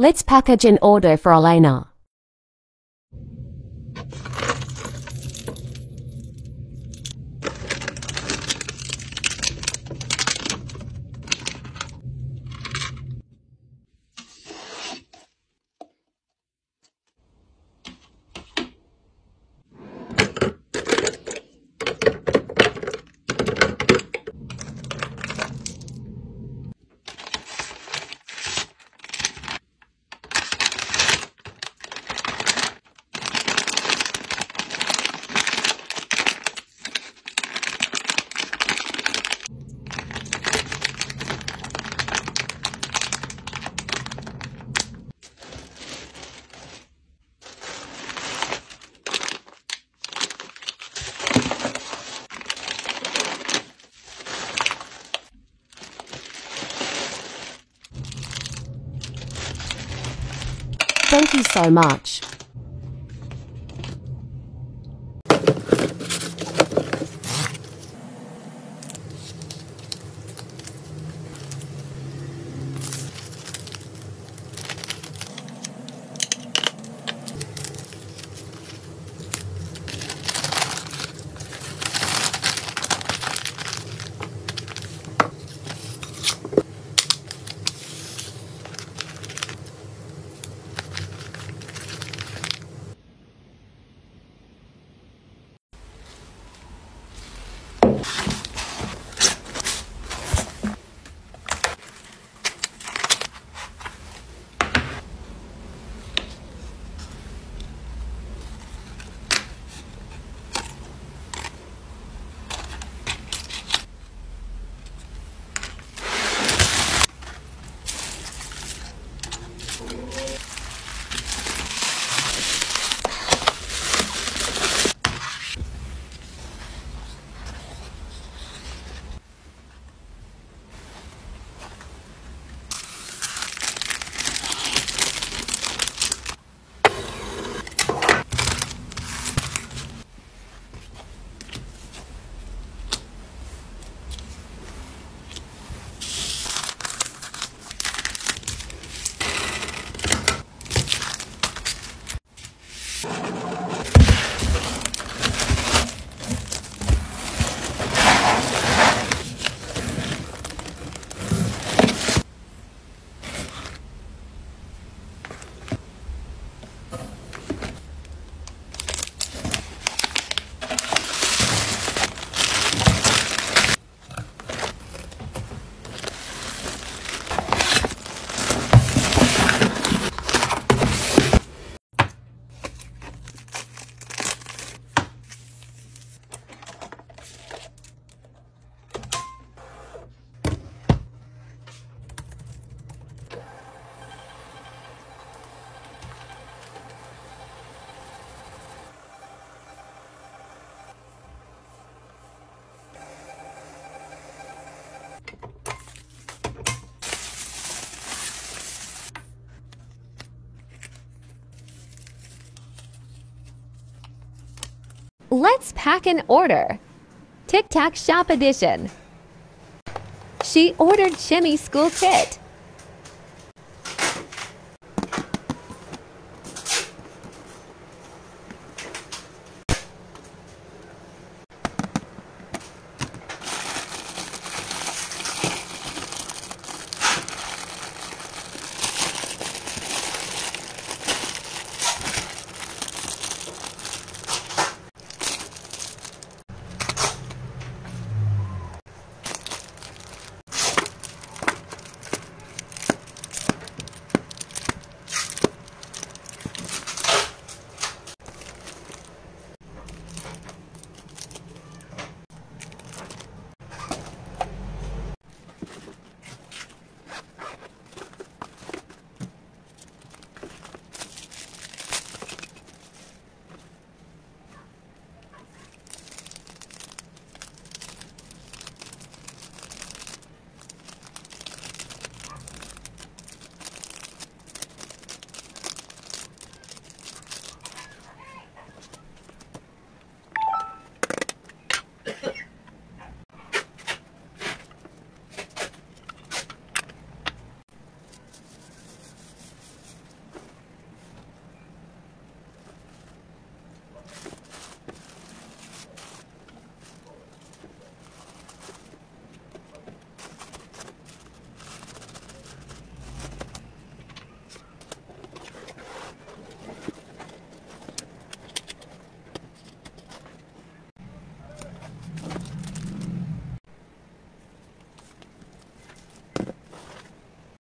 Let's package an order for Elena. Thank you so much. Let's pack an order. TikTok Shop Edition. She ordered Shimmy School Kit.